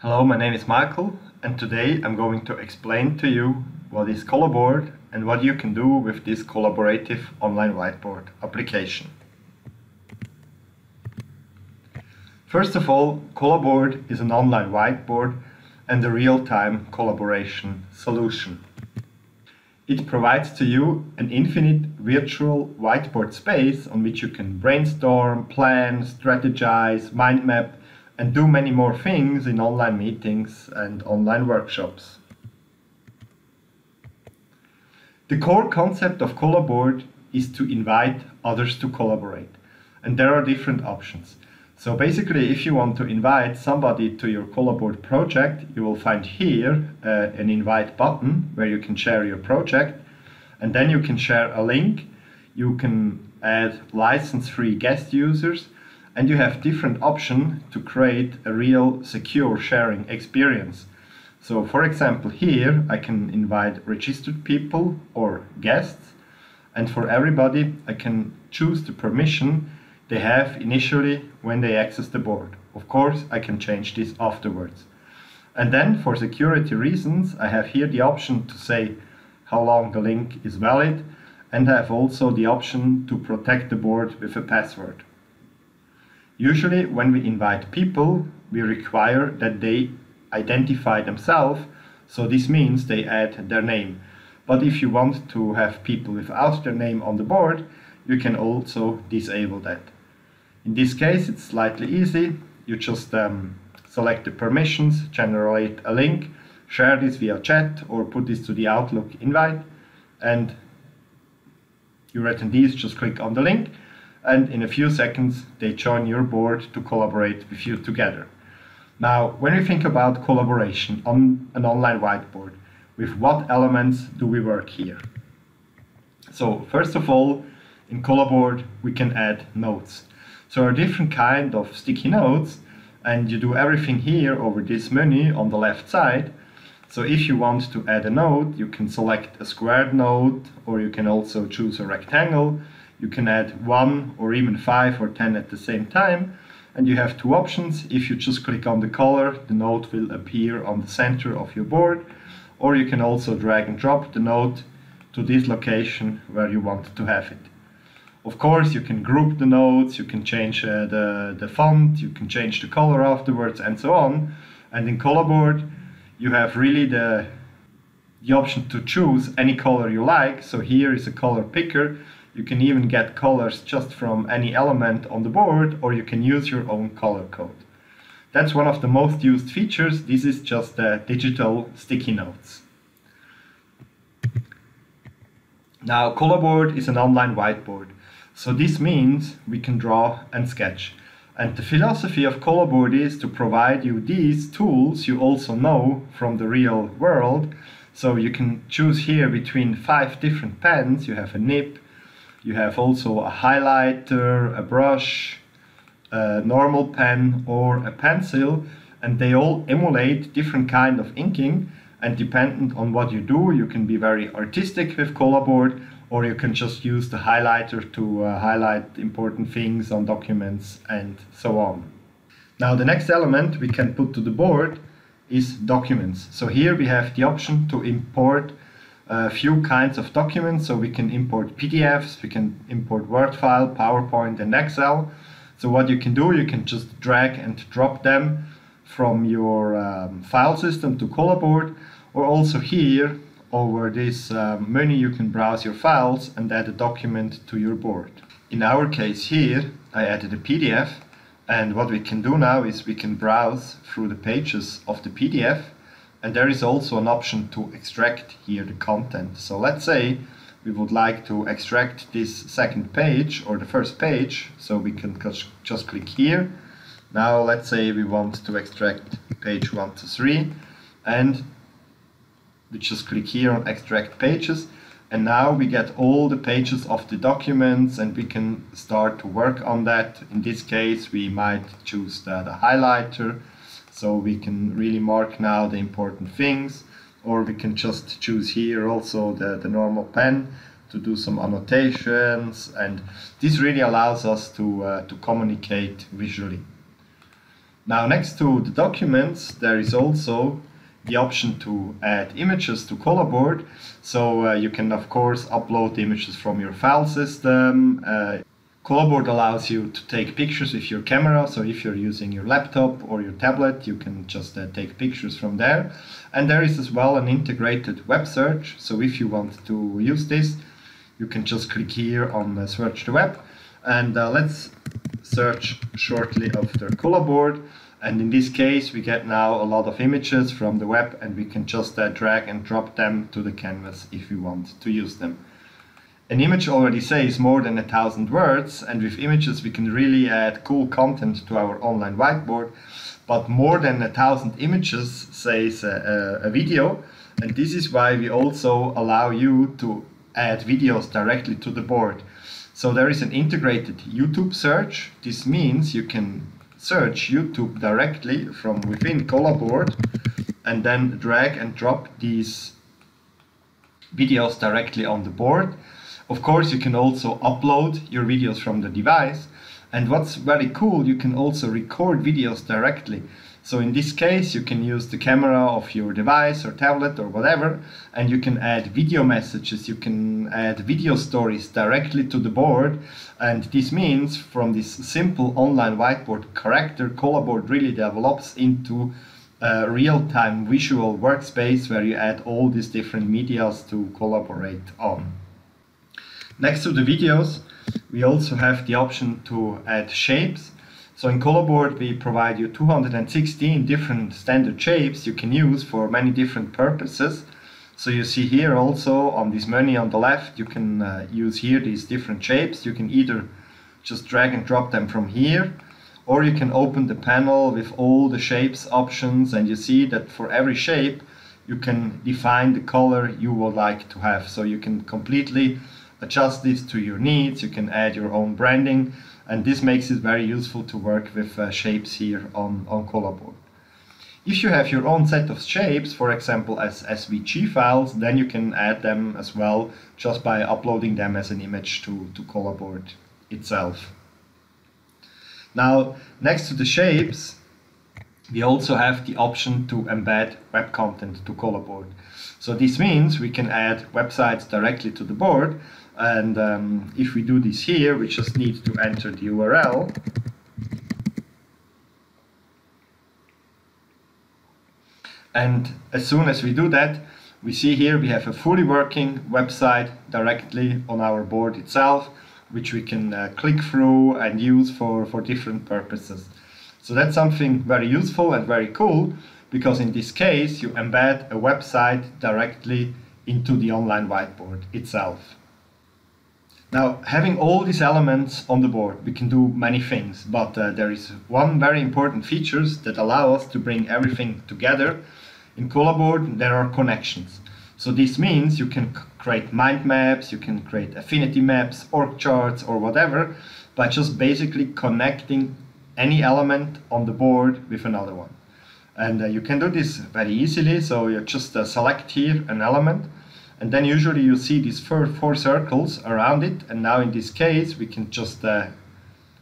Hello, my name is Michael and today I'm going to explain to you what is Collaboard and what you can do with this collaborative online whiteboard application. First of all, Collaboard is an online whiteboard and a real-time collaboration solution. It provides to you an infinite virtual whiteboard space on which you can brainstorm, plan, strategize, mind map, and do many more things in online meetings and online workshops. The core concept of Collaboard is to invite others to collaborate. And there are different options. So basically, if you want to invite somebody to your Collaboard project, you will find here uh, an invite button where you can share your project. And then you can share a link. You can add license-free guest users and you have different options to create a real secure sharing experience. So for example here I can invite registered people or guests and for everybody I can choose the permission they have initially when they access the board. Of course I can change this afterwards. And then for security reasons I have here the option to say how long the link is valid and I have also the option to protect the board with a password. Usually when we invite people, we require that they identify themselves, so this means they add their name. But if you want to have people without their name on the board, you can also disable that. In this case, it's slightly easy. You just um, select the permissions, generate a link, share this via chat or put this to the Outlook invite and your attendees just click on the link and in a few seconds they join your board to collaborate with you together. Now, when we think about collaboration on an online whiteboard, with what elements do we work here? So first of all, in Collaboard we can add notes. So are different kind of sticky notes and you do everything here over this menu on the left side. So if you want to add a note, you can select a squared note or you can also choose a rectangle you can add one or even five or 10 at the same time. And you have two options. If you just click on the color, the note will appear on the center of your board. Or you can also drag and drop the note to this location where you want to have it. Of course, you can group the notes, you can change uh, the, the font, you can change the color afterwards, and so on. And in Collaboard, you have really the, the option to choose any color you like. So here is a color picker you can even get colors just from any element on the board, or you can use your own color code. That's one of the most used features. This is just the digital sticky notes. Now, Collaboard is an online whiteboard. So this means we can draw and sketch. And the philosophy of Collaboard is to provide you these tools you also know from the real world. So you can choose here between five different pens. You have a nib, you have also a highlighter, a brush, a normal pen or a pencil and they all emulate different kind of inking and dependent on what you do you can be very artistic with Collaboard or you can just use the highlighter to uh, highlight important things on documents and so on. Now the next element we can put to the board is documents. So here we have the option to import a few kinds of documents. So we can import PDFs, we can import Word file, PowerPoint and Excel. So what you can do, you can just drag and drop them from your um, file system to Collaboard or also here over this um, menu you can browse your files and add a document to your board. In our case here I added a PDF and what we can do now is we can browse through the pages of the PDF and there is also an option to extract here the content. So let's say we would like to extract this second page or the first page, so we can just click here. Now let's say we want to extract page 1 to 3 and we just click here on extract pages and now we get all the pages of the documents and we can start to work on that. In this case we might choose the, the highlighter so we can really mark now the important things, or we can just choose here also the, the normal pen to do some annotations. And this really allows us to, uh, to communicate visually. Now next to the documents there is also the option to add images to Collaboard. So uh, you can of course upload images from your file system. Uh, Collaboard allows you to take pictures with your camera. So if you're using your laptop or your tablet, you can just uh, take pictures from there. And there is as well an integrated web search. So if you want to use this, you can just click here on uh, search the web. And uh, let's search shortly after Collaboard. And in this case, we get now a lot of images from the web and we can just uh, drag and drop them to the canvas if we want to use them. An image already says more than a thousand words and with images we can really add cool content to our online whiteboard. But more than a thousand images says a, a video and this is why we also allow you to add videos directly to the board. So there is an integrated YouTube search. This means you can search YouTube directly from within Collaboard and then drag and drop these videos directly on the board. Of course, you can also upload your videos from the device. And what's very cool, you can also record videos directly. So in this case, you can use the camera of your device or tablet or whatever, and you can add video messages, you can add video stories directly to the board. And this means from this simple online whiteboard character, Collaboard really develops into a real-time visual workspace where you add all these different medias to collaborate on. Next to the videos, we also have the option to add shapes. So in Collaboard, we provide you 216 different standard shapes you can use for many different purposes. So you see here also on this menu on the left you can uh, use here these different shapes. You can either just drag and drop them from here or you can open the panel with all the shapes options and you see that for every shape you can define the color you would like to have. So you can completely adjust this to your needs, you can add your own branding and this makes it very useful to work with uh, shapes here on, on Collaboard. If you have your own set of shapes, for example as SVG files, then you can add them as well just by uploading them as an image to, to Collaboard itself. Now, next to the shapes, we also have the option to embed web content to Collaboard. So this means we can add websites directly to the board and um, if we do this here, we just need to enter the URL. And as soon as we do that, we see here we have a fully working website directly on our board itself, which we can uh, click through and use for, for different purposes. So that's something very useful and very cool, because in this case, you embed a website directly into the online whiteboard itself. Now, having all these elements on the board, we can do many things, but uh, there is one very important feature that allow us to bring everything together. In Collaboard, there are connections. So this means you can create mind maps, you can create affinity maps, org charts, or whatever, by just basically connecting any element on the board with another one. And uh, you can do this very easily, so you just uh, select here an element, and then usually you see these four, four circles around it. And now in this case we can just uh,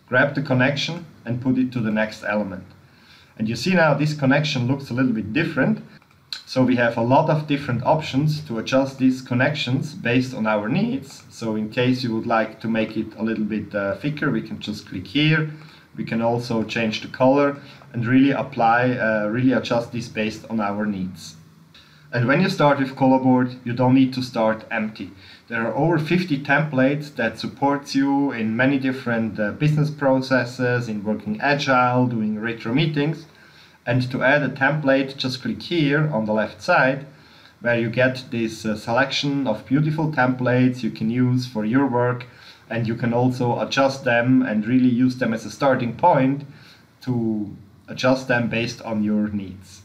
grab the connection and put it to the next element. And you see now this connection looks a little bit different. So we have a lot of different options to adjust these connections based on our needs. So in case you would like to make it a little bit uh, thicker we can just click here we can also change the color and really apply uh, really adjust this based on our needs and when you start with Collaboard, you don't need to start empty. There are over 50 templates that supports you in many different uh, business processes, in working agile, doing retro meetings. And to add a template, just click here on the left side, where you get this uh, selection of beautiful templates you can use for your work. And you can also adjust them and really use them as a starting point to adjust them based on your needs.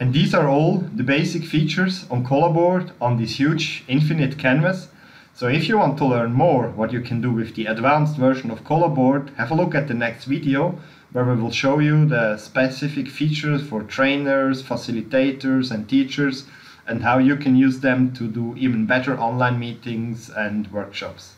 And these are all the basic features on Collaboard on this huge infinite canvas. So if you want to learn more what you can do with the advanced version of Collaboard, have a look at the next video where we will show you the specific features for trainers, facilitators and teachers and how you can use them to do even better online meetings and workshops.